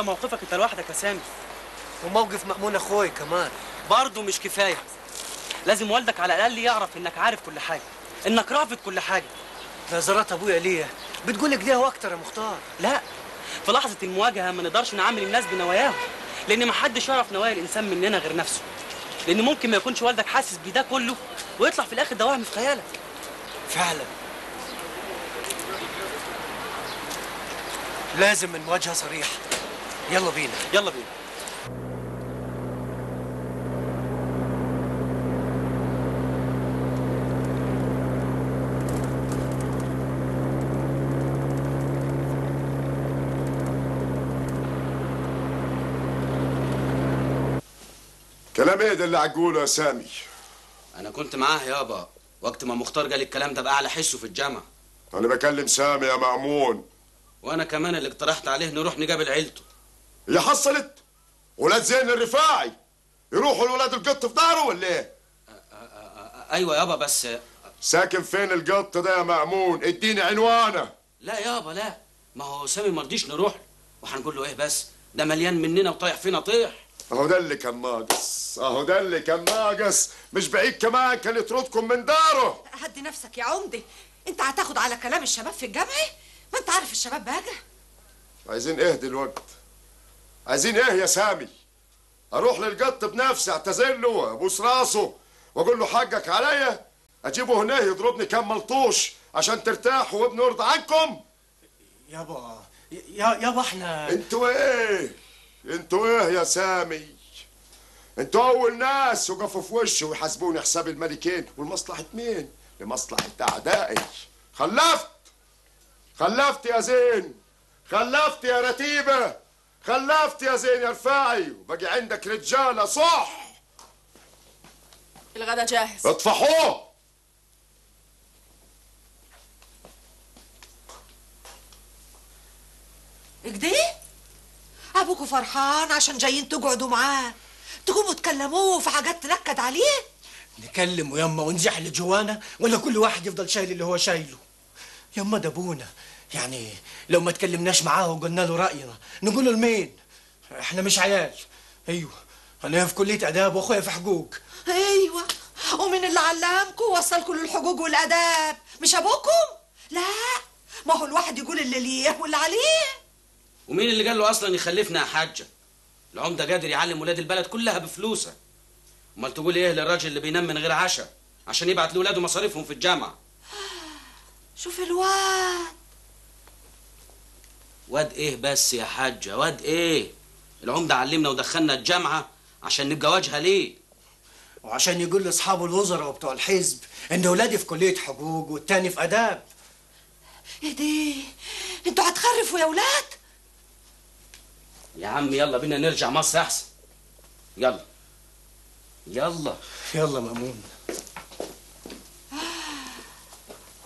ده موقفك انت لوحدك يا سامي. وموقف مأمون أخوي كمان. برضه مش كفاية. لازم والدك على الأقل يعرف إنك عارف كل حاجة إنك رافض كل حاجة. نظرات أبويا ليا. بتقول كده وأكتر يا مختار. لا في لحظة المواجهة ما نقدرش نعامل الناس بنواياهم لأن ما حدش يعرف نوايا الإنسان مننا غير نفسه. لأن ممكن ما يكونش والدك حاسس بده كله ويطلع في الآخر ده وهم في خيالك. فعلا. لازم المواجهة صريحة. يلا بينا. يلا بينا. كلام إيه ده اللي عقوله يا سامي؟ أنا كنت معاه يابا وقت ما مختار قال الكلام ده بأعلى حسه في الجامعة. أنا بكلم سامي يا مأمون. وأنا كمان اللي اقترحت عليه نروح نقابل عيلته. هي حصلت؟ ولاد زين الرفاعي يروحوا الولاد القط في داره ولا إيه؟ أيوه يابا بس ساكن فين القط ده يا مأمون؟ اديني عنوانه. لا يابا لا. ما هو سامي ما رضيش نروح. وهنقول له إيه بس؟ ده مليان مننا وطايح فينا طيح. أهو ده اللي كان ناقص. أهو ده اللي كان ناقص. مش بعيد كمان كان يطردكم من داره. هدي نفسك يا عمدي. أنت هتاخد على كلام الشباب في الجامعة؟ ما أنت عارف الشباب بقى؟ عايزين إيه دلوقتي؟ عايزين إيه يا سامي؟ أروح للقط بنفسي اعتذر له وابوس راسه واقول له حقك عليا. اجيبه هنا يضربني كام ملطوش عشان ترتاحوا وابني يرضى عنكم. يابا يا يابا إحنا. أنتوا إيه؟ أنتوا إيه يا سامي؟ أنتوا اول ناس وقفوا في وشي ويحاسبوني حساب الملكين. ولمصلحه مين؟ لمصلحة أعدائي. خلفت! خلفت يا زين! خلفت يا رتيبة! خلفت يا زين يا رفاعي وبقي عندك رجاله صح؟ الغدا جاهز. اطفحوه! كده أبوكوا فرحان عشان جايين تقعدوا معاه. تقوموا تكلموه في حاجات تنكد عليه؟ نكلم يما ونزحل جوانا ولا كل واحد يفضل شايل اللي هو شايله. يما ده ابونا يعني لو ما تكلمناش معاه وقلنا له رأينا نقول له لمين؟ إحنا مش عيال. أيوه أنا في كلية آداب وأخويا في حقوق. أيوه ومن اللي علمكم وصلكم للحقوق والآداب مش أبوكم؟ لا ما هو الواحد يقول اللي ليه واللي عليه. ومين اللي قال له أصلا يخلفنا يا حاجة؟ العمدة قادر يعلم ولاد البلد كلها بفلوسه. أمال تقول إيه للراجل اللي بينام من غير عشاء؟ عشان يبعت لاولاده مصاريفهم في الجامعة. شوف الواد. واد إيه بس يا حاجة؟ واد إيه؟ العمدة علمنا ودخلنا الجامعة عشان نبقى واجهة ليه؟ وعشان يقول لاصحابه الوزراء وبتوع الحزب إن اولادي في كلية حقوق والتاني في آداب. إيه دي أنتوا هتخرفوا يا ولاد؟ يا عم يلا بينا نرجع مصر أحسن. يلا. يلا. يلا مأمون.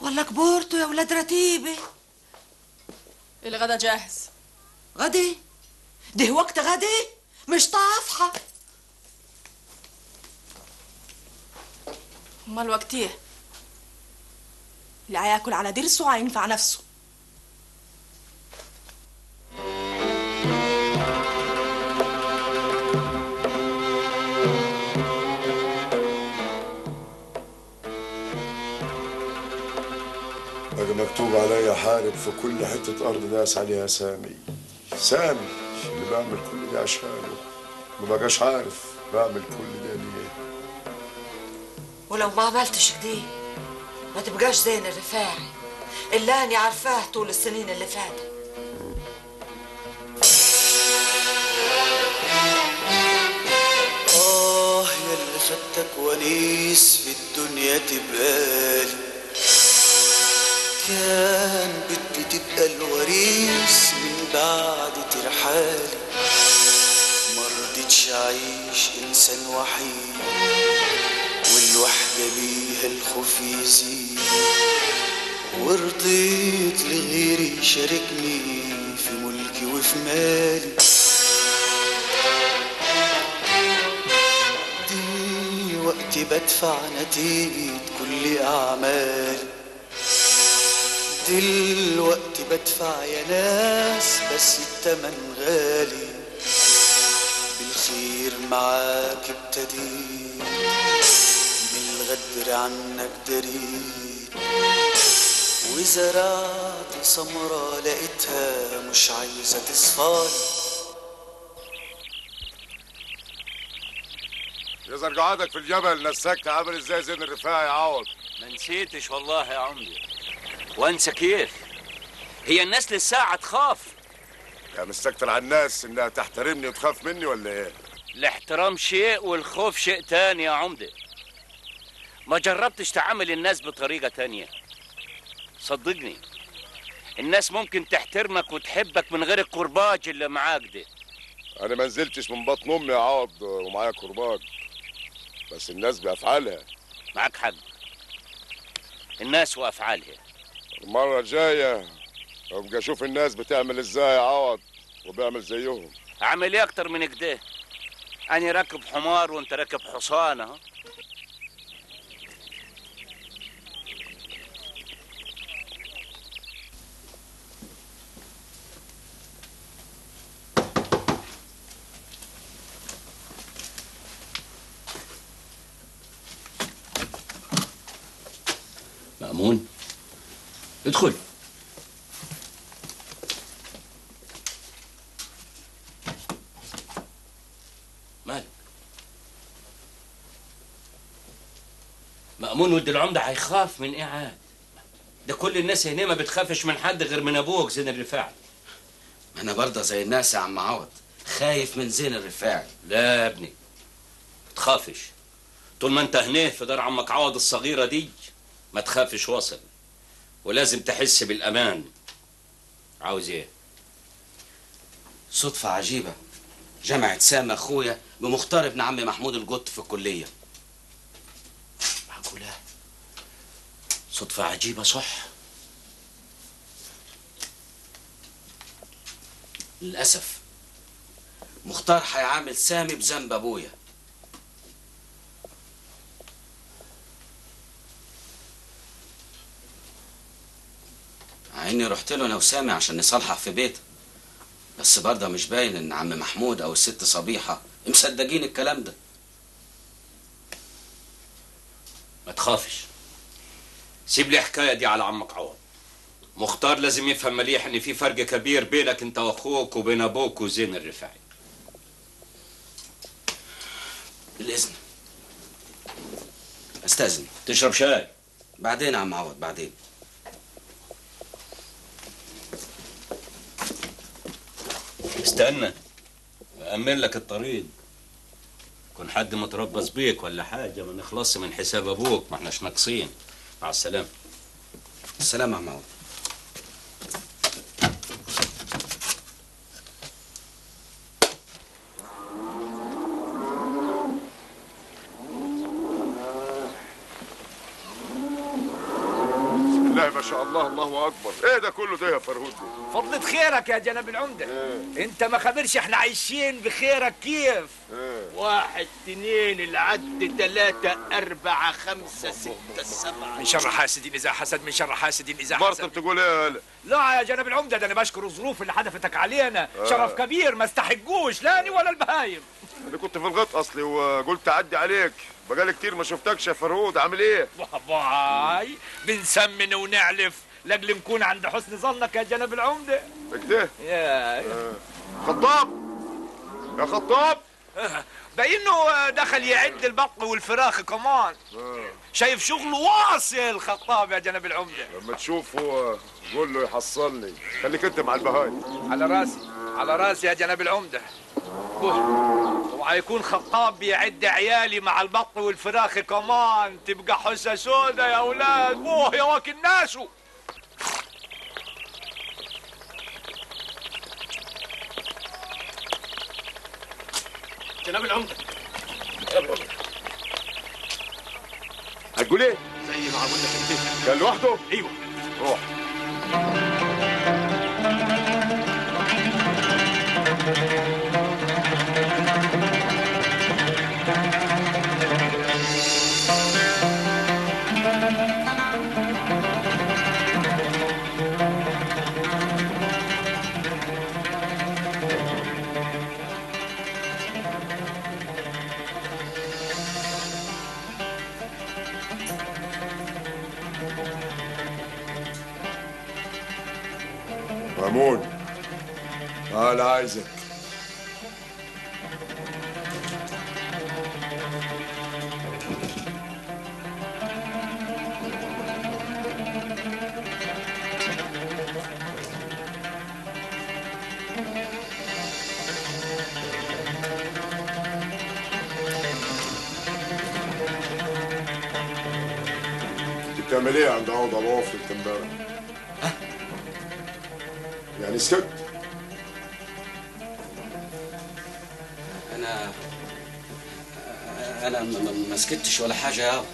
ولا كبرتوا يا ولاد رتيبة. الغدا جاهز. غدي؟ ده وقت غدي؟ مش طافحة. أمال وقت إيه؟ اللي هياكل على ضرسه هينفع نفسه. في كل حتة أرض داس عليها سامي. سامي اللي بعمل كل ده عشانه. ما بقاش عارف بعمل كل ده ليه. ولو ما عملتش كده ما تبقاش زين الرفاعي اللي أنا عارفاه طول السنين اللي فاتت. آه يلي خدتك ونيس في الدنيا تبقالي كان بدي تبقى الوريث من بعد ترحالي. مرضتش أعيش إنسان وحيد والوحدة بيها الخوف يزيد. ورضيت لغيري يشاركني في ملكي وفي مالي. دي وقت بدفع نتيجة كل أعمالي. دلوقتي بدفع يا ناس بس التمن غالي. بالخير معاك ابتديت بالغدر عنك دريت وزرعت سمرة لقيتها مش عايزة تصفالي يا زرقعاتك في الجبل نسكت عامل إزاي زين الرفاعي يا عوض؟ ما نسيتش والله يا عمدي. وانسى كيف. هي الناس للساعة تخاف. يا مستكتر على الناس إنها تحترمني وتخاف مني ولا إيه؟ الاحترام شيء والخوف شيء تاني يا عمدة. ما جربتش تعامل الناس بطريقة تانية. صدقني. الناس ممكن تحترمك وتحبك من غير الكرباج اللي معاك ده. أنا ما نزلتش من بطن أمي يا عوض ومعايا كرباج بس الناس بأفعالها. معاك حق. الناس وأفعالها. المرة الجاية ابقى أشوف الناس بتعمل إزاي يا عوض وبيعمل زيهم. أعمل إيه أكتر من كده؟ أنا راكب حمار وأنت راكب حصان اهو مأمون؟ ادخل. مالك؟ مأمون ولد العمدة هيخاف من إيه عاد؟ ده كل الناس هنا ما بتخافش من حد غير من أبوك زين الرفاعي. ما أنا برضه زي الناس يا عم عوض. خايف من زين الرفاعي. لا يا ابني. تخافش. طول ما أنت هنا في دار عمك عوض الصغيرة دي ما تخافش واصل. ولازم تحس بالأمان. عاوز إيه؟ صدفة عجيبة. جمعت سام أخويا بمختار ابن عم محمود الجط في الكلية. معقولة؟ صدفة عجيبة صح؟ للأسف. مختار هيعامل سامي بذنب أبويا. مع إني رحت له أنا وسامي عشان نصالحه في بيته بس برضه مش باين إن عم محمود أو الست صبيحة مصدقين الكلام ده. ما تخافش. سيب لي الحكاية دي على عمك عوض. مختار لازم يفهم مليح إن في فرق كبير بينك أنت وأخوك وبين أبوك وزين الرفاعي. بالإذن. أستأذن. تشرب شاي. بعدين يا عم عوض بعدين. استنى أأمن لك الطريق. كون حد متربص بيك ولا حاجة ما نخلص من حساب أبوك ما إحناش ناقصين. مع السلامة. السلام يا عم عوض لا ما شاء الله أكبر. إيه ده كله ده يا فرهود؟ ده؟ فضلة خيرك يا جناب العمدة. أنت ما خبرش إحنا عايشين بخيرك كيف؟ واحد اثنين العد ثلاثة أربعة خمسة ستة سبعة. من شر حاسد إذا حسد من شر حاسد إذا برضه حسد. بتقول إيه يالا؟ لا يا جناب العمدة ده أنا بشكر الظروف اللي حدفتك علينا. شرف كبير ما استحقوش لا أنا ولا البهايم. أنا كنت في الغط أصلي وقلت أعدي عليك. بقالي كتير ما شفتكش يا فرهود عامل إيه؟ باي بنسمن ونعلف. لاجل نكون عند حسن ظنك يا جناب العمدة. كده يا. خطاب. يا خطاب. بإنه دخل يعد البط والفراخ كمان. شايف شغله واصل خطاب يا جناب العمدة. لما تشوفه قول له يحصلني. خليك انت مع البهاي على راسي. على راسي يا جناب العمدة. بوه. وهيكون خطاب بيعد عيالي مع البط والفراخ كمان. تبقى حسة سودة يا أولاد. بوه يا واكل ناسه جناب العمدة. هتقول إيه؟ زي ما عودنا في البيت. كان لوحده؟ أيوه. روح. عند عوض عوف انت امبارح؟ يعني سكت أنا أنا ما سكتش ولا حاجة يا آه،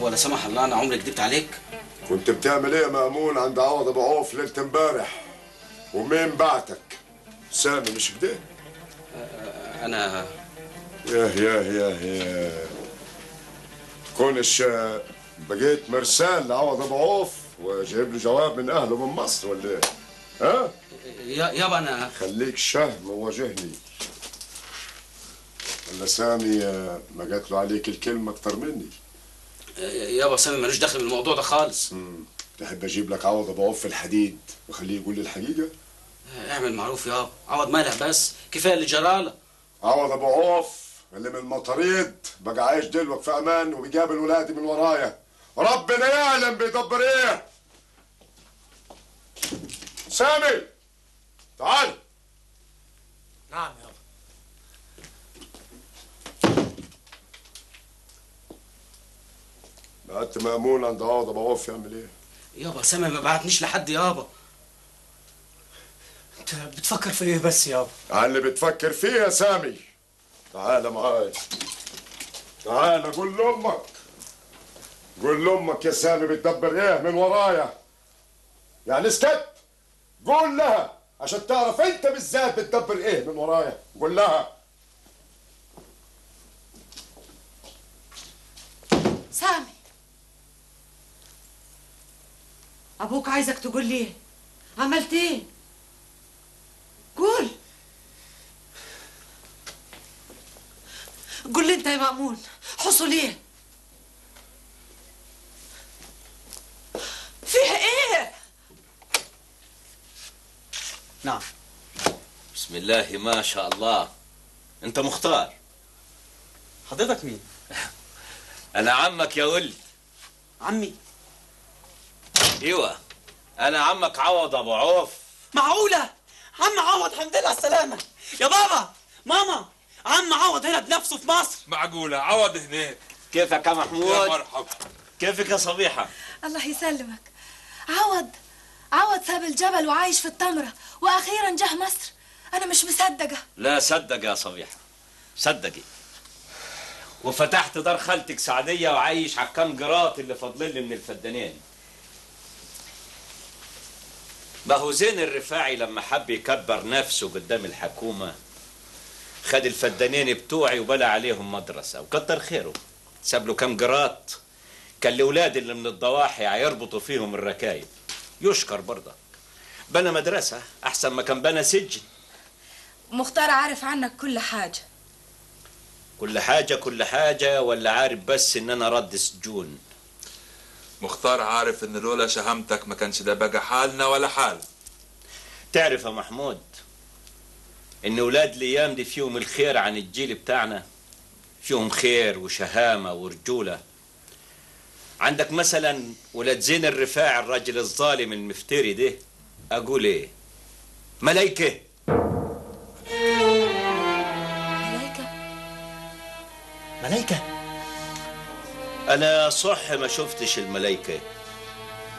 هو لا سمح الله أنا عمري كدبت عليك كنت بتعمل إيه يا مأمون عند عوض أبو عوف ليلة امبارح؟ ومين بعتك؟ سامي مش كده؟ أنا ياه ياه ياه ياه كونش آه، بقيت مرسال لعوض أبو عوف وجايب له جواب من أهله من مصر ولا إيه؟ ها؟ يا يابا أنا خليك شهم وواجهني ولا سامي آه، ما جات له عليك الكلمة أكتر مني. يابا سامي ملوش دخل بالموضوع ده خالص. تحب أجيب لك عوض أبو عوف في الحديد؟ وخليه يقول لي الحقيقة؟ اعمل معروف يابا عوض مالح بس كفاية اللي جراله عوض أبو عوف. اللي من المطاريد بقى عايش دلوك في أمان وبيقابل ولادي من ورايا. ربنا يعلم بيدبر إيه. سامي تعال. نعم يابا بعت مأمون عند عوض أبو عوف يعمل إيه؟ يابا سامي ما بعتنيش لحد يابا. انت بتفكر في إيه بس يابا؟ على اللي بتفكر فيه يا سامي. تعال معايا تعال قول لأمك. قول لأمك يا سامي بتدبر إيه من ورايا. يعني اسكت قول لها عشان تعرف أنت بالذات بتدبر إيه من ورايا. قول لها. سامي. أبوك عايزك تقول لي؟ عملت إيه؟ قول. قول لي انت يا مأمون حصل إيه؟ فيه إيه؟ نعم. بسم الله ما شاء الله. انت مختار. حضرتك مين؟ أنا عمك يا ولد. عمي. أيوه. أنا عمك عوض أبو عوف. معقولة؟ عم عوض الحمد لله على السلامة. يا بابا ماما. عم عوض هنا بنفسه في مصر. معقولة عوض هناك. كيفك يا يا محمود مرحبا كيفك يا صبيحة؟ الله يسلمك. عوض عوض ساب الجبل وعايش في التمرة وأخيرا جه مصر. أنا مش مصدقة. لا صدق يا صبيحة صدقي. وفتحت دار خالتك سعدية وعايش على الكام جرات اللي فاضلين لي من الفدانين. ما هو زين الرفاعي لما حب يكبر نفسه قدام الحكومة؟ خد الفدانين بتوعي وبنى عليهم مدرسة وكتر خيره. ساب له كام جرات كان الأولاد اللي من الضواحي هيربطوا فيهم الركايب. يشكر برضه بنى مدرسة أحسن ما كان بنى سجن. مختار عارف عنك كل حاجة. كل حاجة كل حاجة ولا عارف بس إن أنا رد سجون. مختار عارف إن لولا شهامتك ما كانش ده بقى حالنا ولا حال. تعرف يا محمود إن ولاد الأيام دي فيهم الخير عن الجيل بتاعنا فيهم خير وشهامة ورجولة. عندك مثلا ولاد زين الرفاع الراجل الظالم المفتري ده أقول إيه؟ ملايكة. ملايكة؟ ملايكة؟ أنا صح ما شفتش الملايكة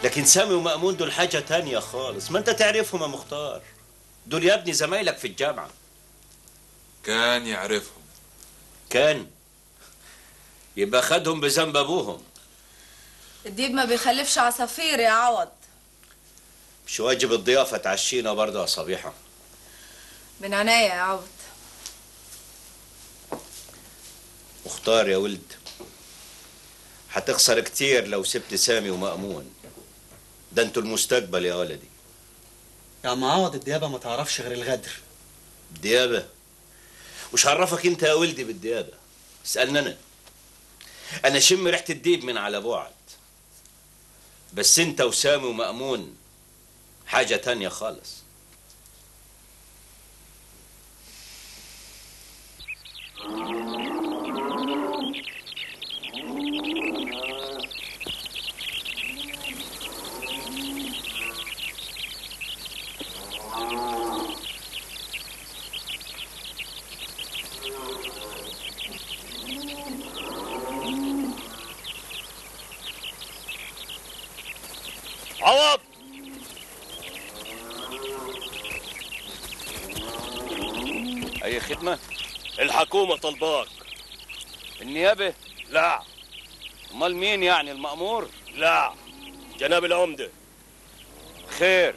لكن سامي ومأمون دول حاجة تانية خالص. ما أنت تعرفهم يا مختار. دول يا ابني زمايلك في الجامعة. كان يعرفهم. كان. يبقى خدهم بذنب أبوهم. الديب ما بيخلفش عصافير يا عوض. مش واجب الضيافة تعشينا برضه يا صبيحة؟ من عناية يا عوض. مختار يا ولد. هتخسر كتير لو سبت سامي ومأمون. ده أنتوا المستقبل يا ولدي. يا عم عوض الديابة ما تعرفش غير الغدر. الديابة؟ وش عرفك انت يا ولدي بالديابة؟ اسألني أنا. أنا شم ريحة الديب من على بعد. بس انت وسامي ومأمون حاجة تانية خالص عوض أي خدمة؟ الحكومة طلباك النيابة؟ لا. أمال مين يعني المأمور؟ لا. جناب العمدة. خير.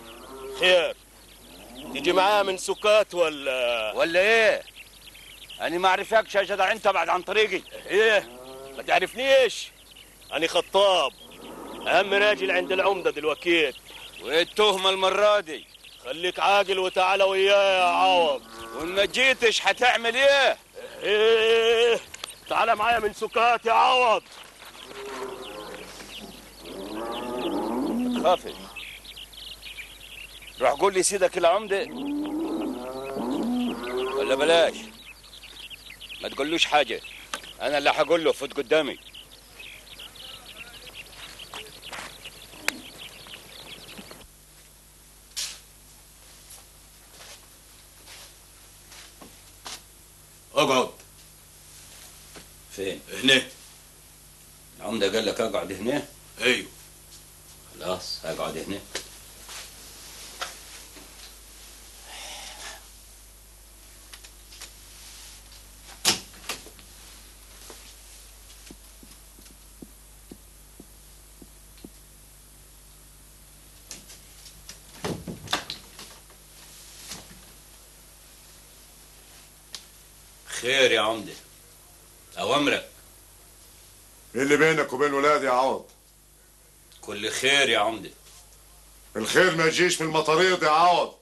خير. تيجي معايا من سكات ولا ولا إيه؟ أنا ما أعرفكش يا جدع أنت بعد عن طريقي. إيه؟ ما تعرفنيش أنا خطاب. أهم راجل عند العمدة دلوقتي. وإيه التهمة المرة دي؟ خليك عاقل وتعالى وياي يا عوض. وإن ما جيتش هتعمل إيه؟ إيه؟ تعالى معايا من سكات يا عوض. تخافش روح قول لي سيدك العمدة. ولا بلاش. ما تقولوش حاجة. أنا اللي هقول له فوت قدامي. اقعد. فين؟ هنا العمدة قال لك أقعد هنا؟ أيوه خلاص أقعد هنا خير يا عمدة أوامرك. إيه اللي بينك وبين ولادي يا عوض. كل خير يا عمدة. الخير ما يجيش من المطاريد يا عوض.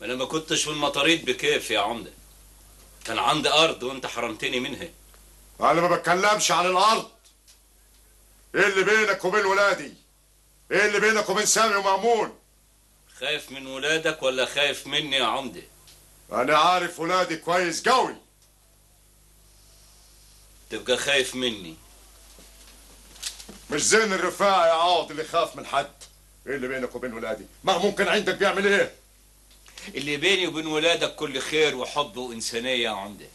ما أنا ما كنتش في المطاريد بكيف يا عمدة. كان عندي أرض وأنت حرمتني منها. أنا ما بتكلمش عن الأرض. إيه اللي بينك وبين ولادي. إيه اللي بينك وبين سامي ومأمون. خايف من ولادك ولا خايف مني يا عمدة؟ أنا عارف ولادي كويس قوي. تبقى خايف مني. مش زين الرفاعي يا عوض اللي خاف من حد. إيه اللي بينك وبين ولادي؟ ما ممكن عندك بيعمل إيه؟ اللي بيني وبين ولادك كل خير وحب وإنسانية يا عمدة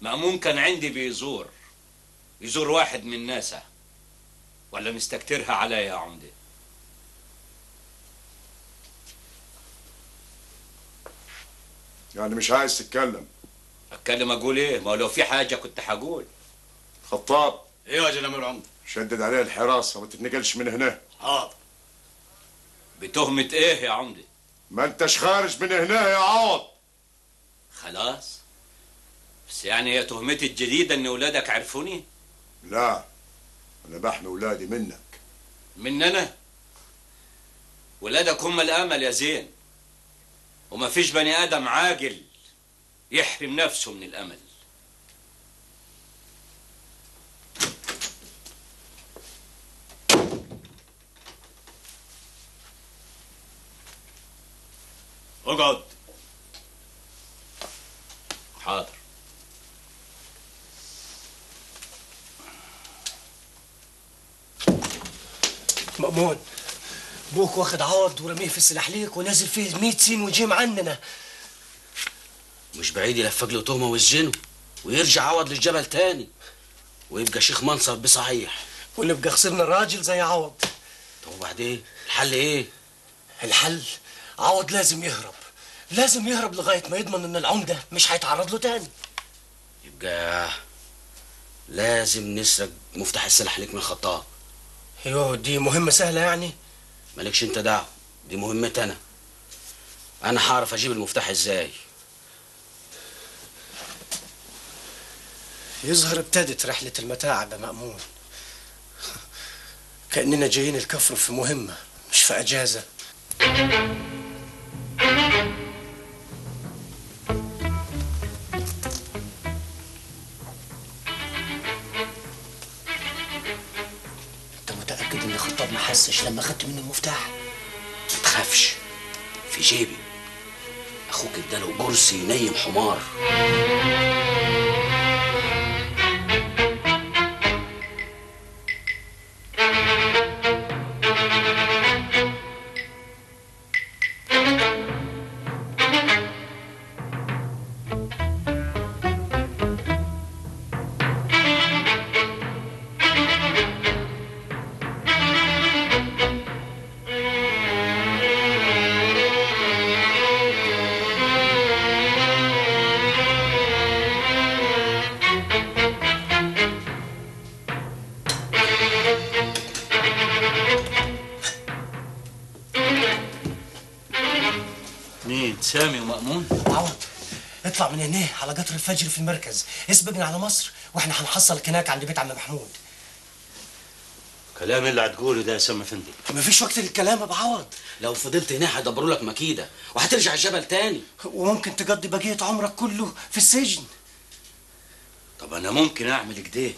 مأمون كان عندي بيزور. يزور واحد من ناسه. ولا مستكترها عليا يا عمدة يعني مش عايز تتكلم. أتكلم أقول إيه؟ ما لو في حاجة كنت هقول خطاب. أيوه يا جناب العمدة شدد عليه الحراسة وما تتنقلش من هنا. حاضر. بتهمة إيه يا عمدة؟ ما انتش خارج من هنا يا عوض خلاص. بس يعني هي تهمتي الجديدة إن ولادك عرفوني؟ لا. أنا بحمي ولادي منك. من أنا؟ ولادك هم الأمل يا زين. وما فيش بني آدم عاقل يحرم نفسه من الأمل. اقعد. حاضر. مأمون بوك واخد عوض ورميه في السلاحليك ونازل فيه 100 سين وجيم عننا. مش بعيد يلفق له تهمة ويسجنه ويرجع عوض للجبل تاني ويبقى شيخ منصر بصحيح. ونبقى خسرنا الراجل زي عوض. طب وبعدين؟ الحل إيه؟ الحل عوض لازم يهرب. لازم يهرب لغاية ما يضمن إن العمدة مش هيتعرض له تاني. يبقى لازم نسرق مفتاح السلاح ليك من الخطاب. أيوه دي مهمة سهلة يعني. مالكش انت دعوة دي مهمتي أنا. أنا هعرف أجيب المفتاح إزاي. يظهر ابتدت رحلة المتاعب يا مأمون. كأننا جايين الكفر في مهمة مش في أجازة. خطاب ما حسش لما خدت منه المفتاح؟ ما تخافش في جيبي. أخوك اداله كرسي ينيم حمار. سامي ومأمون. عوض. اطلع من هنا على قطر الفجر في المركز. اسبقنا على مصر وإحنا هنحصلك هناك عند بيت عم محمود. كلام اللي هتقوله ده يا سام افندي مفيش وقت للكلام يا أبو عوض. لو فضلت هنا هيدبروا لك مكيدة وهترجع الجبل تاني. وممكن تقضي بقية عمرك كله في السجن. طب أنا ممكن أعمل كده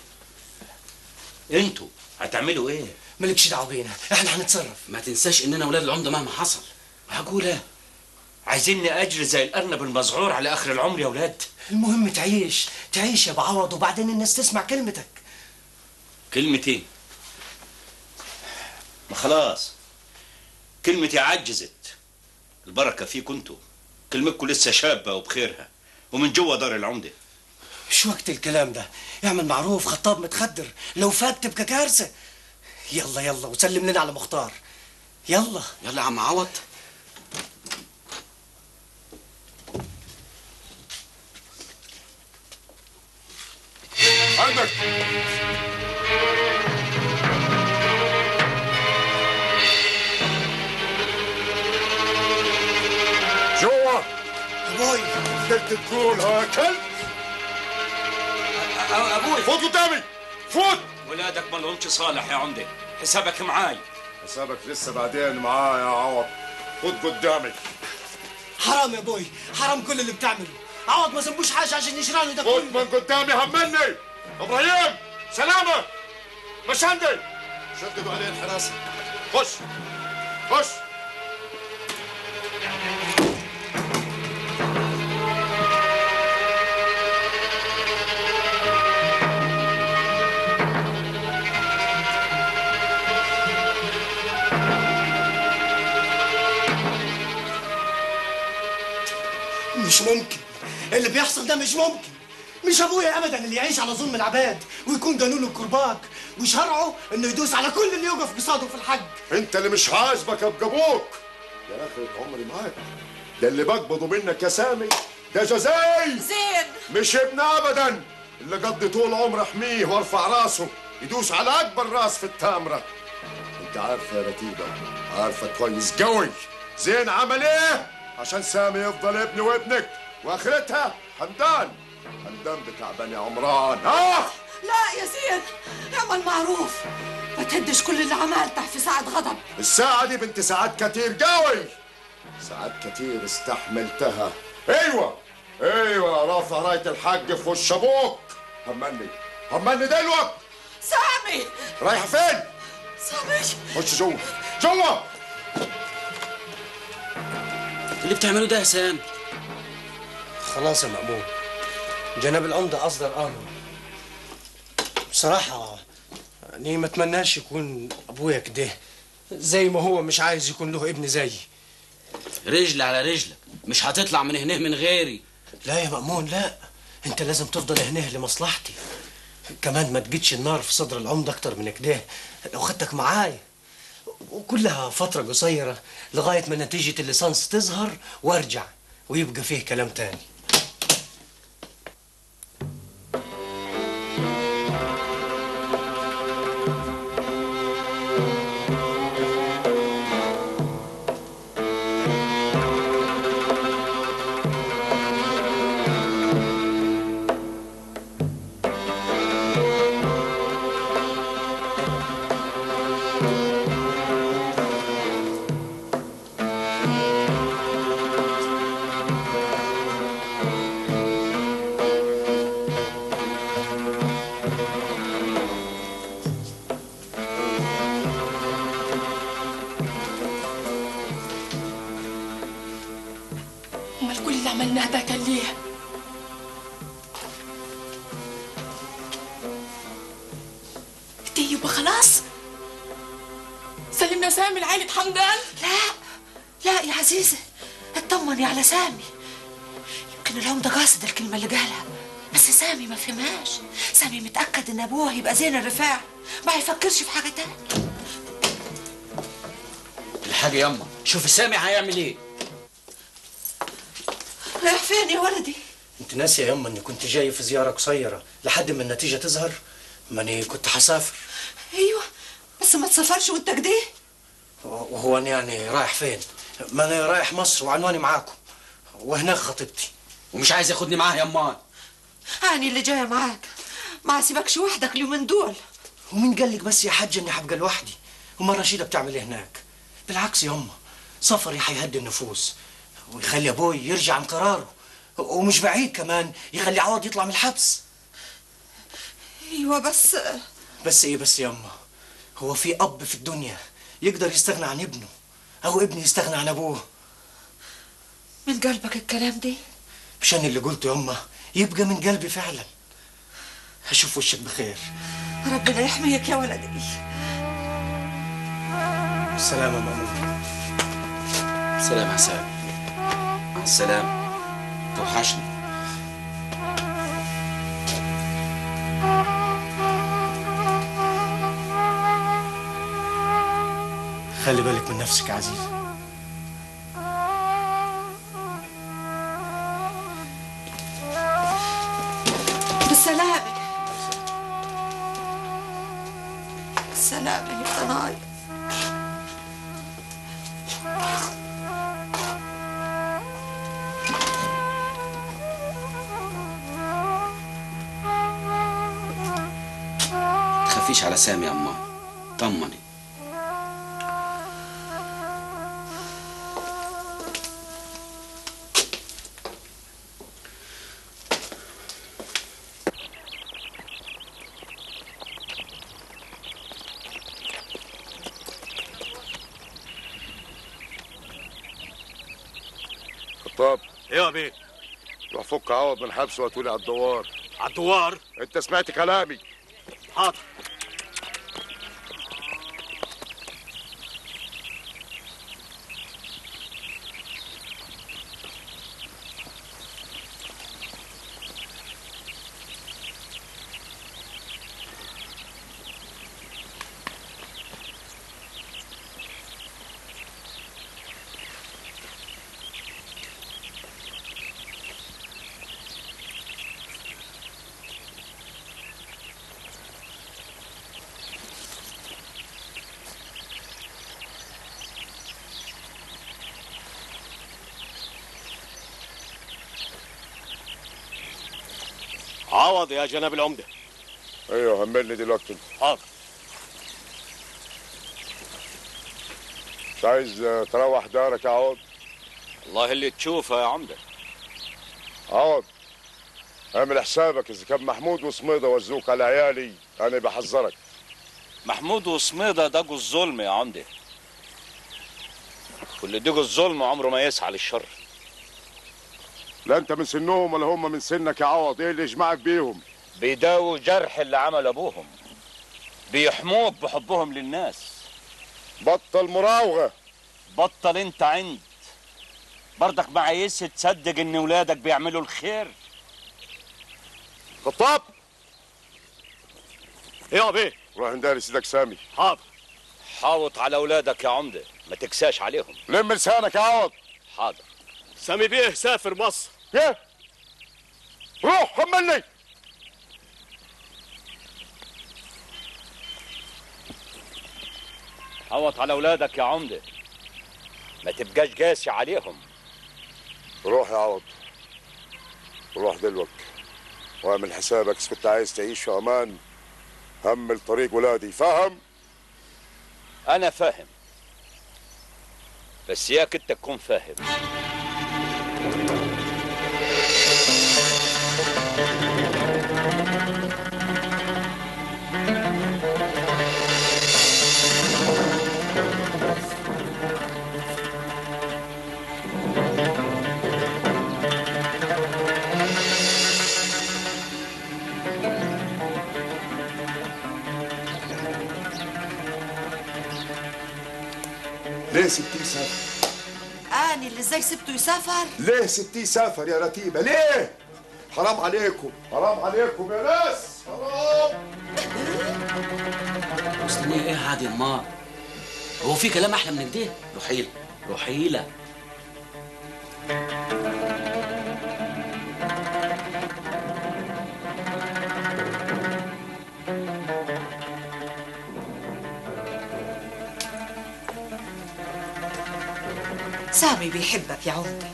أنتوا هتعملوا إيه؟ مالكش دعوة بينا إحنا هنتصرف. ما تنساش اننا ولاد العمدة مهما حصل. معقولة؟ عايزيني أجري زي الأرنب المذعور على آخر العمر يا ولاد. المهم تعيش تعيش يا ابو عوض وبعدين الناس تسمع كلمتك. كلمة إيه ما خلاص. كلمتي عجزت. البركة فيكم أنتوا كلمتكم لسه شابة وبخيرها. ومن جوه دار العمدة. مش وقت الكلام ده؟ اعمل معروف خطاب متخدر. لو فات تبقى كارثة. يلا يلا وسلم لنا على مختار. يلا. يلا يا عم عوض. عندك جوا أبوي قلت تقول ها كلب أبوي فوت قدامي فوت ولادك ما لهمش صالح يا عمدة. حسابك معاي. حسابك لسه بعدين معايا يا عوض. فوت قدامي. حرام يا أبوي حرام كل اللي بتعمله. عوض ما ذنبوش حاجة عشان يشرع له ده فوت كله من قدامي هملني. إبراهيم سلامة. مش عندي شددوا عليه الحراسة. خش. خش. مش ممكن. اللي بيحصل ده مش ممكن. مش أبويا ابدا اللي يعيش على ظلم العباد ويكون قانون الكرباج وشرعه إنه يدوس على كل اللي يوقف قصاده في الحج. أنت اللي مش عاجبك ابقى أبوك يا أخي عمري معاك ده اللي بقبضه منك يا سامي ده جزاي. زين. مش ابن ابدا. اللي قضي طول عمره أحميه وأرفع راسه يدوس على أكبر راس في التامرة. أنت عارفه يا رتيبة عارفه كويس قوي. زين عمل إيه؟ عشان سامي يفضل ابني وابنك. وآخرتها حمدان. حمدان بتاع بني عمران. آه لا يا زين اعمل معروف. ما تهدش كل اللي عملته في ساعة غضب. الساعة دي بنت ساعات كتير. قوي ساعات كتير استحملتها. أيوه! أيوه رافع راية الحج في وش أبوك. همني. همني دلوقتي سامي! رايحة فين؟ سامي! خش جوه. جوه! اللي بتعمله ده يا سام خلاص يا مأمون جناب العمدة أصدر أمر. بصراحة أني ما أتمناش يكون أبويا كده زي ما هو مش عايز يكون له ابن زيي. رجل على رجلك مش هتطلع من هنا من غيري. لا يا مأمون لا. أنت لازم تفضل هنا لمصلحتي. كمان ما تجيتش النار في صدر العمدة أكتر من كده لو خدتك معايا. وكلها فترة قصيرة لغاية ما نتيجة الليسانس تظهر وأرجع ويبقى فيه كلام تاني. سامي هيعمل إيه؟ رايح فين يا ولدي. انت ناسي يا يما اني كنت جاي في زيارة قصيرة لحد ما النتيجة تظهر ماني كنت حسافر أيوه بس ما تسافرش وانت كده وهو أنا يعني رايح فين؟ ما أنا رايح مصر وعنواني معاكم وهناك خطيبتي. ومش عايز ياخدني معاه يا أمان. أنا اللي جاية معاك. ما سيبكش وحدك اليومين دول. ومين قال لك بس يا حاج إني هبقى لوحدي؟ وما رشيدة بتعمل إيه هناك؟ بالعكس يما سفري هيهدي النفوس. ويخلي أبوي يرجع عن قراره. ومش بعيد كمان يخلي عوض يطلع من الحبس. أيوه بس بس إيه بس يما هو في أب في الدنيا يقدر يستغنى عن ابنه أو ابن يستغنى عن أبوه. من قلبك الكلام دي؟ مش أنا اللي قلته يما يبقى من قلبي فعلا. هشوف وشك بخير. ربنا يحميك يا ولدي. سلام يا سلام يا سامي مع السلامة. توحشني خلي بالك من نفسك يا عزيز سامي يا أمان طمني. خطاب أيوه يا بيه روح فك عوض من حبسه وهاتولي على الدوار. على الدوار؟ أنت سمعت كلامي. حاضر. عوض يا جناب العمدة. أيوه هملني دلوقتي. حاضر. مش عايز تروح دارك يا عوض؟ والله اللي تشوفه يا عمدة. عوض اعمل حسابك إذا كان محمود وسميضه وزوك على عيالي أنا بحذرك. محمود وسميضة دقوا الظلم يا عمدة. واللي دقوا الظلم عمره ما يسعى للشر. لا انت من سنهم ولا هم من سنك يا عوض. إيه اللي يجمعك بيهم؟ بيداووا جرح اللي عمل ابوهم. بيحموك بحبهم للناس. بطل مراوغة. بطل انت عند. برضك ما عايز تصدق ان ولادك بيعملوا الخير. خطاب! أيوه يا بيه روح نداري سيدك سامي. حاضر. حاوط على اولادك يا عمدة. ما تكساش عليهم. لم لسانك يا عوض. حاضر. سامي بيه سافر مصر. إيه روح هملني حوط على أولادك يا عمدة. ما تبقاش قاسي عليهم. روح يا عوض. روح دلوك. واعمل حسابك إذا كنت عايز تعيش في أمان. همل طريق ولادي. فاهم؟ أنا فاهم. بس ياك أنت تكون فاهم. ليه سبتيه يسافر آني اللي إزاي سبته يسافر. ليه سبتيه يسافر يا رتيبة؟ ليه؟ حرام عليكم حرام عليكم يا ناس حرام. مستنيه إيه عادي امال هو في كلام أحلى من كده؟ رحيلة. رحيلة. سامي بيحبك يا عمدة.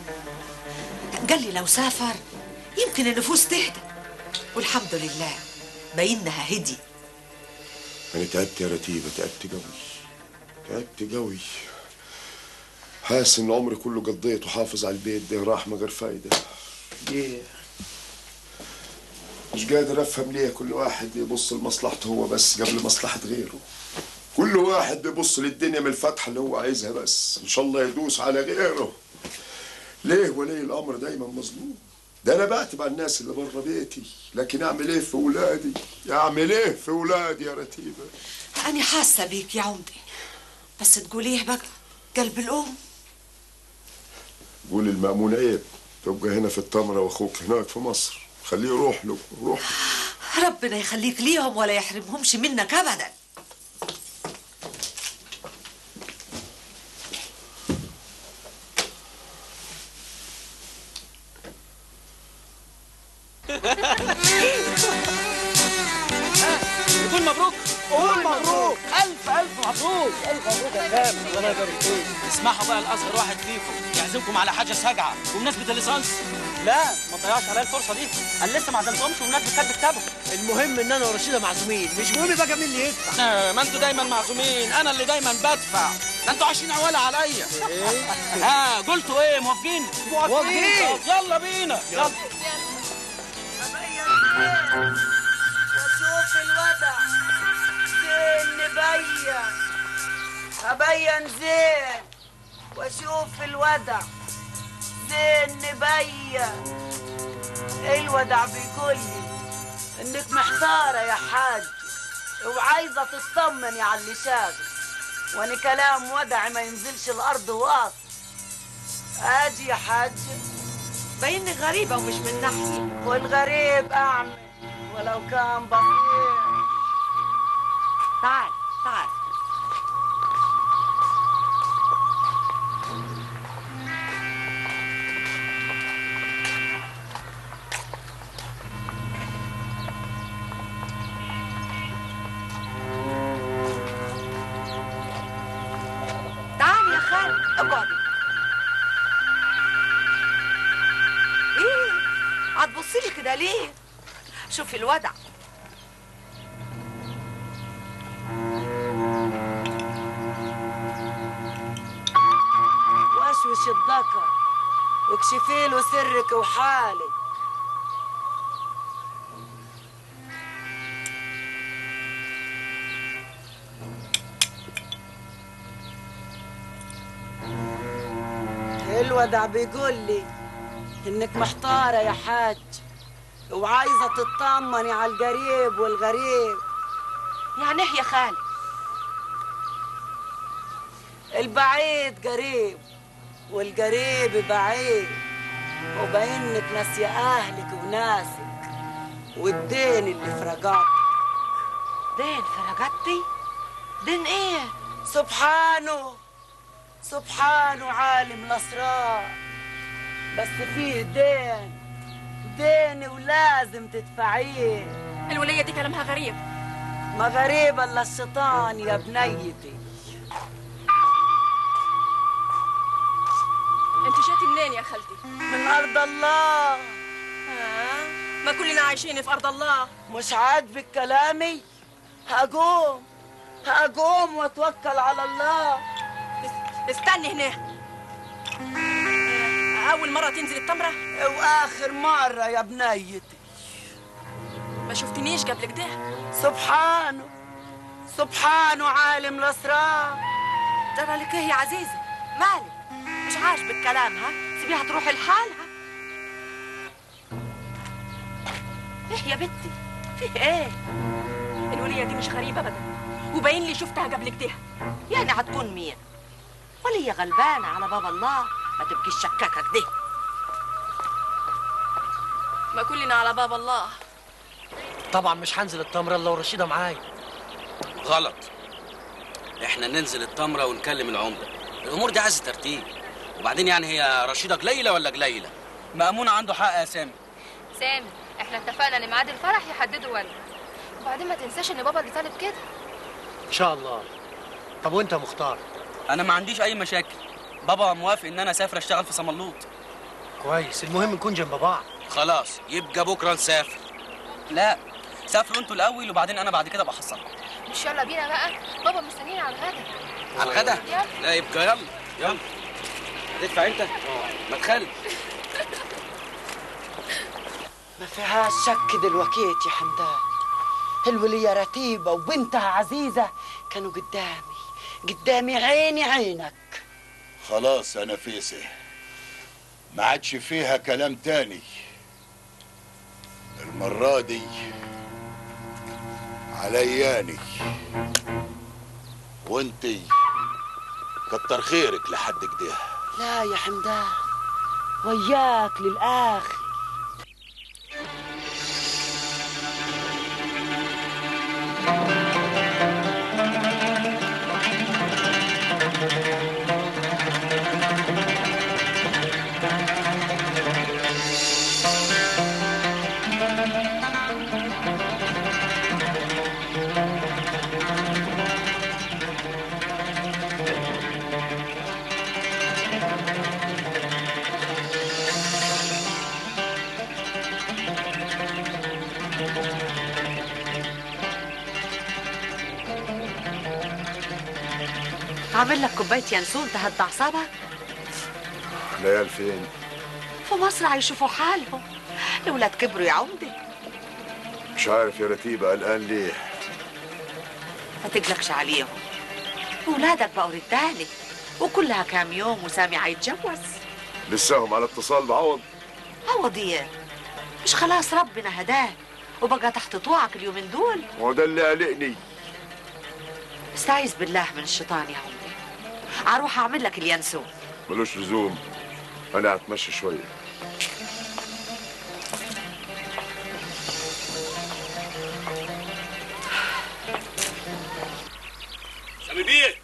قال لي لو سافر يمكن النفوس تهدى. والحمد لله بينها هدي. أنا تعبت يا رتيبة تعبت قوي. تعبت قوي. حاسس إن عمري كله قضيته حافظ على البيت ده راح من غير فايدة. ليه؟ مش قادر أفهم ليه كل واحد بيبص لمصلحته هو بس قبل مصلحة غيره. كل واحد بيبص للدنيا من الفتحة اللي هو عايزها بس. إن شاء الله يدوس على غيره. ليه ولي الأمر دايما مظلوم؟ ده أنا بعتب على الناس اللي بره بيتي. لكن أعمل إيه في ولادي؟ أعمل إيه في ولادي يا رتيبة؟ أنا حاسة بيك يا عمدة. بس تقول إيه بقى؟ قلب الأم. قول المأمون عيب. تبقى هنا في التمرة وأخوك هناك في مصر. خليه يروح له روح ربنا يخليك ليهم ولا يحرمهمش منك أبدا. ربنا يبارك فيك. اسمحوا بقى الاصغر واحد فيكم يعزمكم على حاجة سجعه بمناسبة الليسانس. لا ما تضيعش عليا الفرصة دي. أنا لسه ما عزمتهمش بمناسبة كاتب كتابه المهم إن أنا ورشيدة معزومين. مش مهم بقى مين اللي يدفع آه، ما أنتوا دايما معزومين. أنا اللي دايما بدفع. ده أنتوا عايشين عوالة عليا. ها قلتوا إيه؟ موافقين؟ موافقين. يلا بينا. يلا. وشوف الوضع. زين نبين أبين زين وأشوف الوضع. زين نبين الودع بيقول لي؟ إنك محتارة يا حاج. وعايزة تطمني على اللي شاغل وأنا كلام ودع ما ينزلش الأرض واصل أجي يا حاج. بينك غريبة ومش من ناحية. والغريب اعمى ولو كان تعال تعال تعال. الودع وشوش الذكر واكشفي له سرك وحالك. الودع بيقول لي إنك محتارة يا حاج. وعايزة تطمني على القريب والغريب. يعني إيه يا خالد البعيد قريب والقريب بعيد وبينك ناسية أهلك وناسك والدين اللي في رقبتك دين في رقبتي دين إيه؟ سبحانه سبحانه عالم الأسرار بس فيه دين دين ولازم تدفعيه. الولية دي كلامها غريب. ما غريب إلا الشيطان يا بنيتي. أنت جيتي منين يا خالتي؟ من أرض الله. آه. ما كلنا عايشين في أرض الله. مش عاجبك كلامي؟ هقوم. هقوم وأتوكل على الله. استني هنا. أول مرة تنزل التمرة؟ وآخر مرة يا بنيتي ما شفتنيش قبل كده سبحانه. سبحانه عالم الأسرار. جرى لك إيه يا عزيزة مالك؟ مش عاجبك كلامها سيبيها تروح لحالها. إيه يا بنتي؟ فيه إيه؟ الولية دي مش غريبة ابدا. وباين لي شفتها قبل كده يعني هتكون مين؟ وليا غلبانة على باب الله. ما تبقيش شكاكة كده ما كلنا على باب الله. طبعا مش هنزل التمرة إلا ورشيدة معايا غلط. إحنا ننزل التمرة ونكلم العمدة. الأمور دي عايزة ترتيب. وبعدين يعني هي رشيدة قليلة ولا قليلة؟ مأمون عنده حق يا سامي. سامي إحنا اتفقنا إن ميعاد الفرح يحدده ولد. وبعدين ما تنساش إن بابا اللي طالب كده. إن شاء الله. طب وأنت يا مختار؟ أنا ما عنديش أي مشاكل. بابا موافق إن أنا أسافر أشتغل في صملوط كويس. المهم نكون جنب بعض. خلاص يبقى بكرة نسافر. لا سافروا أنتوا الأول وبعدين أنا بعد كده أبقى احصلكم مش يلا بينا بقى. بابا مستنينا على الغدا. على الغدا؟ يلا. لا يبقى يلا. يلا. هتدفع أنت؟ ما تخلي. ما فيهاش شك دلوقتي يا حمدان. الولية رتيبة وبنتها عزيزة. كانوا قدامي. قدامي عيني عينك. خلاص يا نفيسة ما عادش فيها كلام تاني. المرة دي علياني وانتي كتر خيرك لحد كده لا يا حمدان وياك للآخر. عامل لك كوباية ينسون تهدى أعصابك ليال فين؟ في مصر هيشوفوا حالهم. الولاد كبروا يا عمدة. مش عارف يا رتيبة قلقان ليه. ما تقلقش عليهم. ولادك بقوا رجالة وكلها كام يوم وسامي هيتجوز. لساهم على اتصال بعوض عوض إيه مش خلاص ربنا هداه وبقى تحت طوعك اليومين دول. هو ده اللي قلقني. استعيذ بالله من الشيطان يا عمدة. هروح اعمل لك اليانسون ملوش لزوم. أنا هتمشى شوية. سامي بيه.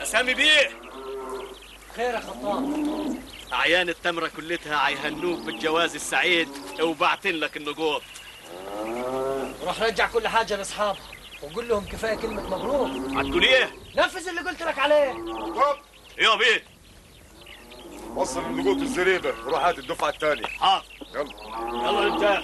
يا سامي بيه. خير يا خطاب. أعيان التمرة كلتها هيهنوك بالجواز السعيد وبعتن لك النقود. روح رجع كل حاجة لاصحابها وقول لهم كفاية كلمة مبروك. عدوا ليه؟ نفذ اللي قلت لك عليه. يا بيه وصل النقود الزريبة وروح هات الدفعة الثانية. حاضر يلا. يلا انت.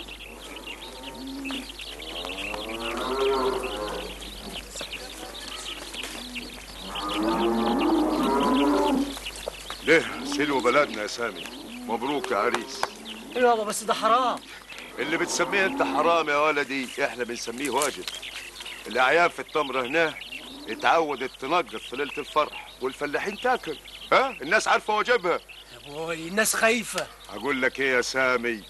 ليه؟ سلو بلدنا يا سامي. مبروك يا عريس. يابا بس ده حرام. اللي بتسميه انت حرام يا ولدي إحنا بنسميه واجب. الاعيان في التمر هنا اتعودت تنقط في ليلة الفرح والفلاحين تاكل. ها؟ الناس عارفة واجبها. يا بوي الناس خايفة. هقول لك إيه يا سامي؟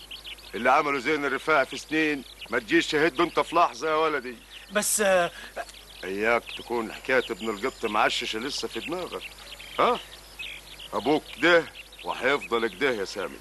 اللي عملوا زين الرفاعي في سنين ما تجيش شهده انت في لحظة يا ولدي. بس آه، إياك تكون حكاية ابن القط معششة لسه في دماغك. ها؟ أبوك ده وهيفضل كده يا سامي.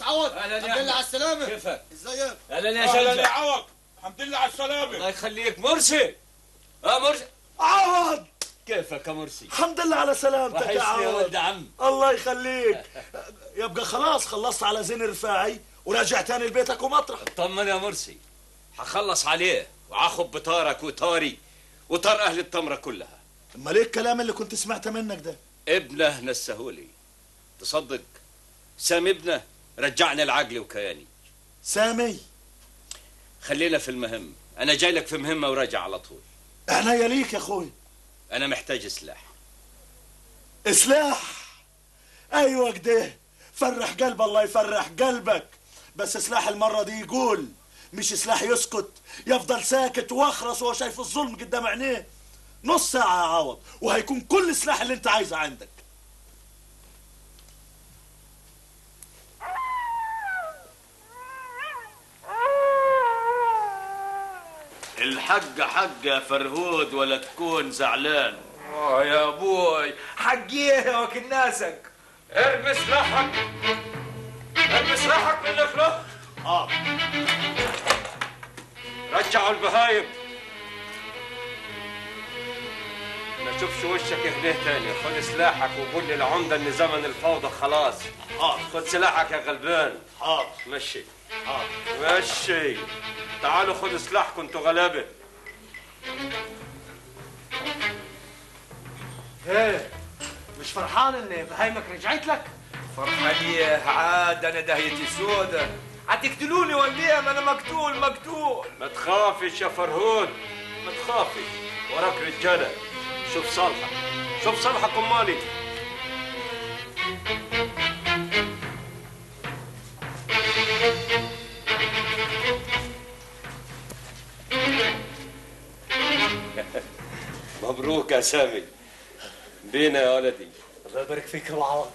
يا عوض. يا الحمد لله. على السلامة. كيفك؟ إزيك؟ أهلا يا أهلاً شجع يا عوض. الحمد لله على السلامة. الله يخليك. مرسي. آه مرسي. عوض. كيفك يا مرسي؟ الحمد لله على سلامتك يا يا عوض. ولد عم. الله يخليك. يبقى خلاص خلصت على زين الرفاعي وراجع تاني لبيتك ومطرح. طمن يا مرسي. هخلص عليه وهاخد بطارك وطاري وطار أهل التمرة كلها. امال إيه الكلام اللي كنت سمعت منك ده؟ ابنه نسهولي. تصدق؟ سامي ابنه؟ رجعني لعقلي وكياني. سامي. خلينا في المهم. أنا جاي لك في مهمة وراجع على طول. عناية ليك يا أخوي. أنا محتاج سلاح سلاح أيوه كده فرح قلب الله يفرح قلبك. بس سلاح المرة دي يقول مش سلاح يسكت. يفضل ساكت وأخرس وهو شايف الظلم قدام عينيه. نص ساعة يا عوض. وهيكون كل السلاح اللي أنت عايزه عندك. الحق حق يا فرهود ولا تكون زعلان. آه يا أبوي حقيه وكل ناسك. ارمي سلاحك ارمي سلاحك من الخلق آه. رجعوا البهايم. ما اشوفش وشك هنا تاني. خد سلاحك وقول للعمدة إن زمن الفوضى خلاص. آه. خد سلاحك يا غلبان. آه. مشي. آه. مشي تعالوا خدوا سلاحكم أنتوا غلابة. إيه مش فرحان ان بهايمك رجعت لك؟ فرحانية عاد أنا دهيتي سودة. هتقتلوني ولا إيه ما أنا مقتول مقتول. ما تخافش يا فرهود ما تخافش. وراك رجالة. شوف صالحك. شوف صالحك أمالي. يا سامي. بينا يا ولدي. الله يبارك فيك يا العوض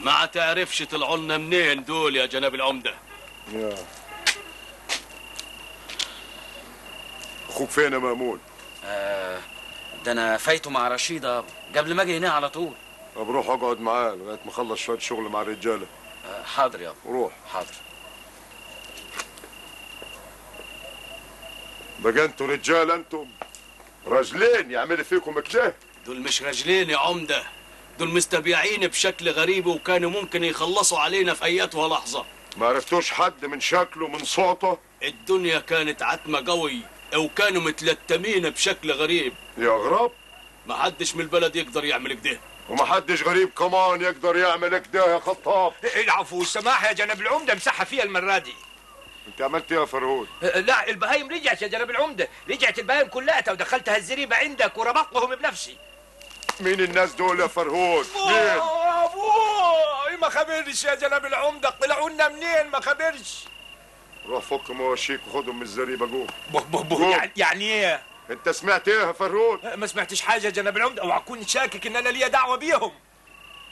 ما تعرفش طلعوا لنا منين دول يا جناب العمدة؟ يا. أخوك فين يا مأمون. آه ده أنا فايته مع رشيدة قبل ما أجي هنا على طول. طب روح أقعد معاه لغاية ما أخلص شوية شغل مع الرجالة. آه حاضر يابا. روح. حاضر. بقى أنتوا رجال أنتم. راجلين يعمل فيكم كده دول مش راجلين يا عمدة. دول مستبيعين بشكل غريب وكانوا ممكن يخلصوا علينا في اياتها لحظة. ما عرفتوش حد من شكله من صوته؟ الدنيا كانت عتمة قوي وكانوا متلتمين بشكل غريب. يا غراب. ما حدش من البلد يقدر يعمل كده. ومحدش غريب كمان يقدر يعمل كده يا خطاب. العفو والسماح يا جناب العمدة مسحها فيها المرة دي. انت عملت إيه يا فرهود؟ لا البهايم رجعت يا جناب العمدة. رجعت البهايم كلها ودخلتها الزريبة عندك وربطتهم بنفسي. مين الناس دول يا فرهود؟ مين؟ أبوي ما خبرش يا جناب العمدة. طلعوا لنا منين؟ ما خبرش. روح فك مواشيك وخدهم من الزريبة جوه. بو بو بو يعني, يعني إيه؟ انت سمعت إيه يا فرهود؟ ما سمعتش حاجة يا جناب العمدة. اوعى اكون شاكك إن أنا ليا دعوة بيهم.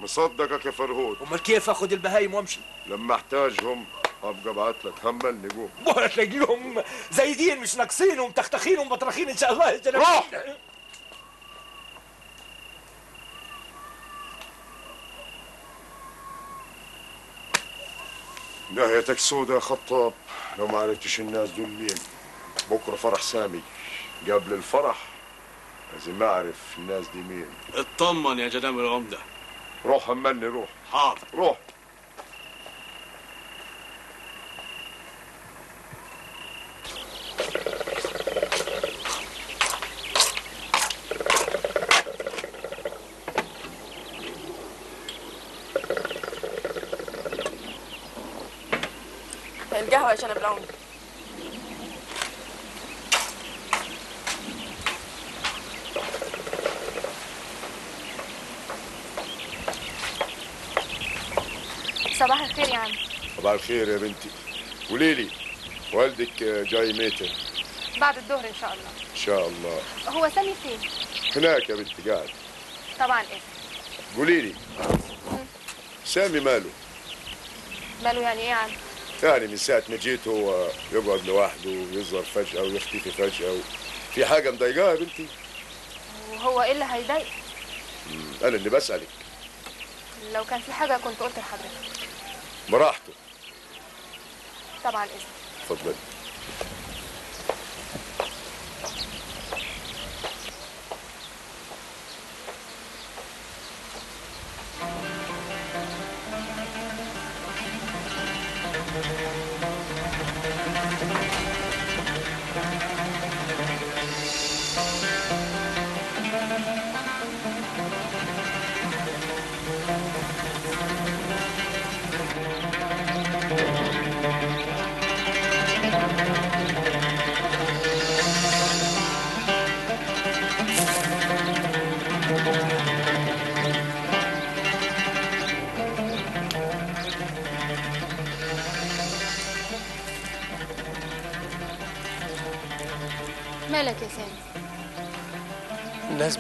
مصدقك يا فرهود. أمال كيف آخد البهايم وأمشي؟ لما احتاجهم أبقى أبعت لك هملني جوه ولا تلاقيهم زايدين مش ناقصين ومتختخين ومبطرخين إن شاء الله. يا جناب روح! نهايتك سودة يا خطاب. لو ما عرفتش الناس دول مين. بكرة فرح سامي. قبل الفرح لازم أعرف الناس دي مين. اطمن يا جناب العمدة. روح هملني روح حاضر. روح. جناب العمدة صباح الخير يا عم. صباح الخير يا بنتي. قولي لي والدك جاي متى؟ بعد الظهر إن شاء الله. إن شاء الله. هو سامي فين؟ هناك يا بنتي قاعد. طبعا إيه. قولي لي سامي ماله؟ ماله يعني إيه يا عم؟ يعني من ساعة ما جيت هو يقعد لوحده ويظهر فجأة ويختفي فجأة و... في حاجة مضايقاه يا بنتي؟ وهو إيه اللي هيضايق؟ أنا اللي بسألك. لو كان في حاجة كنت قلت لحضرتك. براحته. طبعا إذن. اتفضلي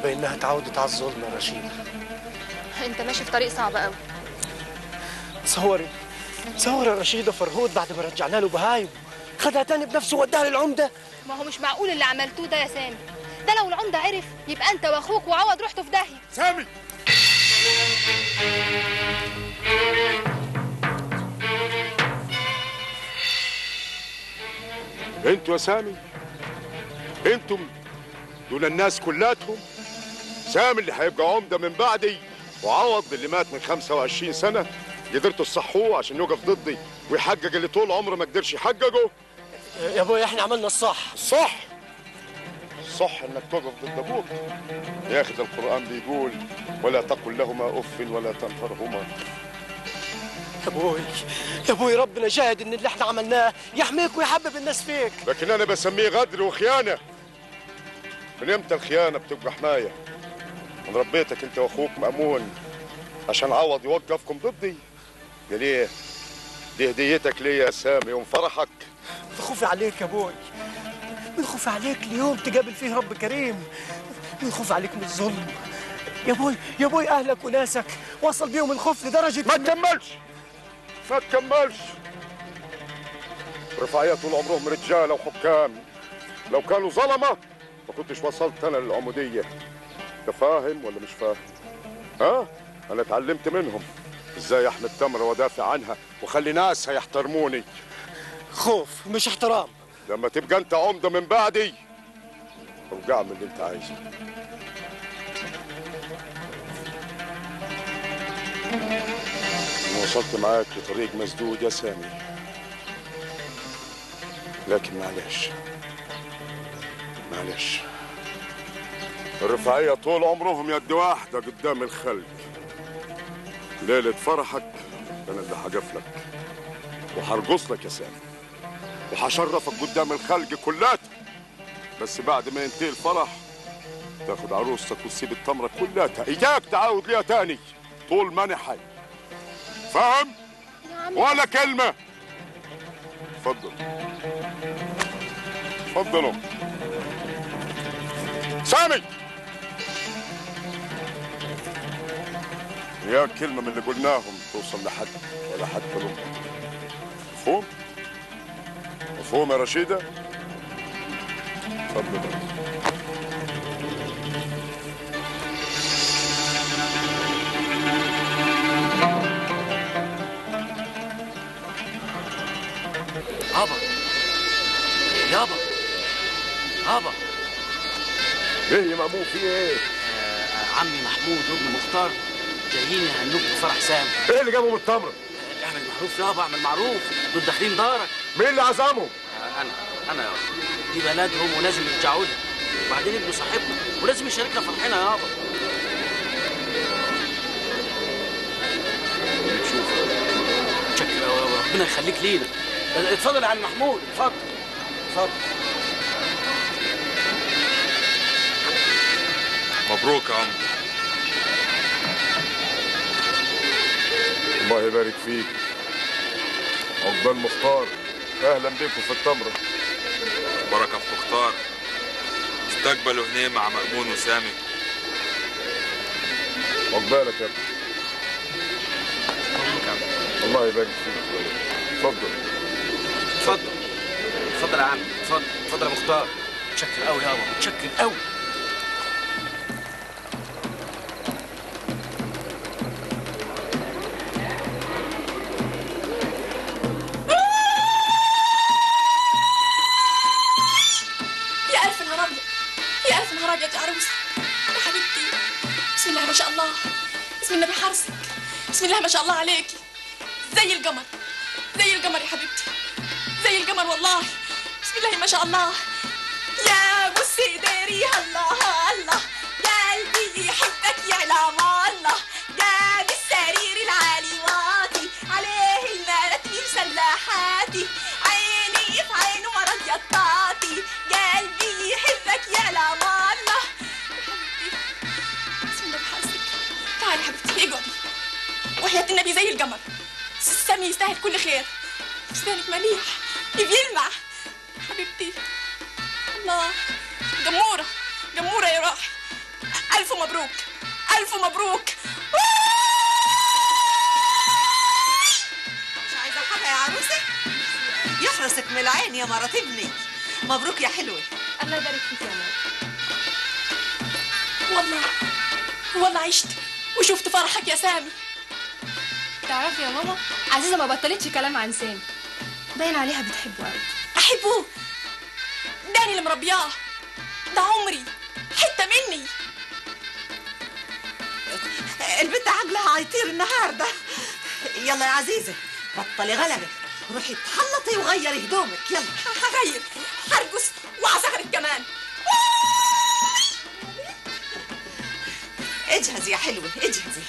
بانها اتعودت على الظلم يا رشيدة أنت ماشي في طريق صعب قوي تصوري تصوري يا رشيدة فرهود بعد ما رجعنا له بهايم خدها تاني بنفسه وداها للعمدة؟ ما هو مش معقول اللي عملتوه ده يا سامي. ده لو العمدة عرف يبقى أنت وأخوك وعوض رحتوا في داهية. سامي! أنتوا يا سامي أنتم دول الناس كلاتهم. سامي اللي هيبقى عمدة من بعدي وعوض اللي مات من 25 سنة. قدرتوا تصحوه عشان يقف ضدي ويحقق اللي طول عمره ما قدرش يحققه. يا أبوي إحنا عملنا الصح. الصح الصح إنك تقف ضد أبوك. يا أخي ده القرآن بيقول ولا تقل لهما أف ولا تنهرهما يا أبوي يا أبوي ربنا شاهد إن اللي إحنا عملناه يحميك ويحبب الناس فيك. لكن أنا بسميه غدر وخيانة. من أمتى الخيانة بتبقى حماية؟ ربيتك انت واخوك مأمون عشان عوض يوقفكم ضدي. قال إيه دي هديتك ليا يا سامي يوم فرحك من خوفي عليك يا أبوي من خوفي عليك ليوم تقابل فيه رب كريم. من خوفي عليك من الظلم. يا أبوي يا أبوي أهلك وناسك وصل بيهم الخوف لدرجة ما تكملش! ما تكملش! رفاعية طول عمرهم رجالة وحكام. لو كانوا ظلمة ما كنتش وصلت أنا للعمودية. أنت فاهم ولا مش فاهم؟ ها؟ أنا اتعلمت منهم. إزاي أحمي التمرة وأدافع عنها وخلي ناسها يحترموني خوف مش احترام. لما تبقى أنت عمدة من بعدي ابقى اعمل اللي أنت عايزه. أنا وصلت معاك لطريق مسدود يا سامي. لكن معلش معلش. الرفاعية طول عمرهم يد واحدة قدام الخلق. ليلة فرحك أنا اللي هقف لك. وهرقص لك يا سامي وهشرفك قدام الخلق كلاتها بس بعد ما ينتهي الفرح تاخد عروستك وتسيب التمرة كلاتها. إياك تعاود ليها تاني. طول ما أنا حي. فاهم؟ ولا كلمة. اتفضل اتفضلوا سامي! يا كلمة من اللي قلناهم. توصل لحد ولا حتى لأمك مفهوم؟ مفهوم يا رشيدة؟ اتفضل. يابا يابا يابا إيه يا مأمون في إيه؟ آه عمي محمود وابن مختار. جايين يهنوك بفرح سام إيه اللي جابهم التمرة؟ اعمل معروف يابا اعمل معروف. دول داخلين دارك. مين اللي عزمهم؟ آه أنا أنا يابا. دي بلدهم ولازم يرجعوا لنا وبعدين ابنه صاحبنا. ولازم يشاركنا فرحنا يابا. نشوف شكرا يابا ربنا يخليك لينا. اتفضل يا عم محمود. اتفضل. اتفضل. مبروك يا عم. الله يبارك فيك. عقبال مختار أهلا بكم في التمرة بركة في مختار. استقبلوا هنا مع مأمون وسامي. عقبالك يا ابني. الله يبارك فيك. اتفضل اتفضل اتفضل يا عم. اتفضل اتفضل يا مختار. متشكر قوي يابا. متشكر قوي. الله ما شاء الله عليكي زي القمر زي القمر يا حبيبتي زي القمر والله. بسم الله ما شاء الله. والله والله عشت وشفت فرحك يا سامي. تعرفي يا ماما عزيزة ما بطلتش كلام عن سامي. باين عليها بتحبه قوي أحبه؟ داني اللي مربياه. ده عمري حتة مني. البنت عقلها هيطير النهارده. يلا يا عزيزة بطلي غلبة روحي اتحلطي وغيري هدومك. يلا. هغير هرقص وهزغرك كمان. اجهزي يا حلوة اجهزي.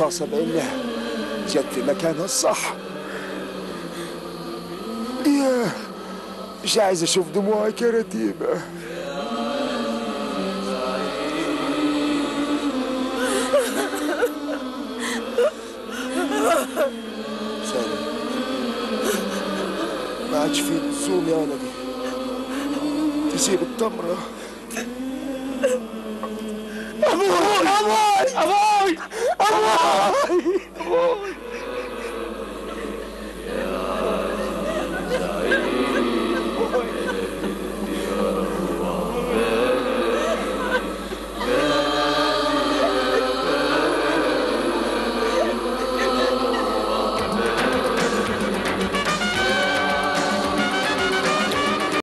الرصاصة بإنها جت في مكانها الصح. ياه مش عايز أشوف دموعك يا رتيبة؟ سالم ما عادش في نزول يا ولدي. تسيب التمرة.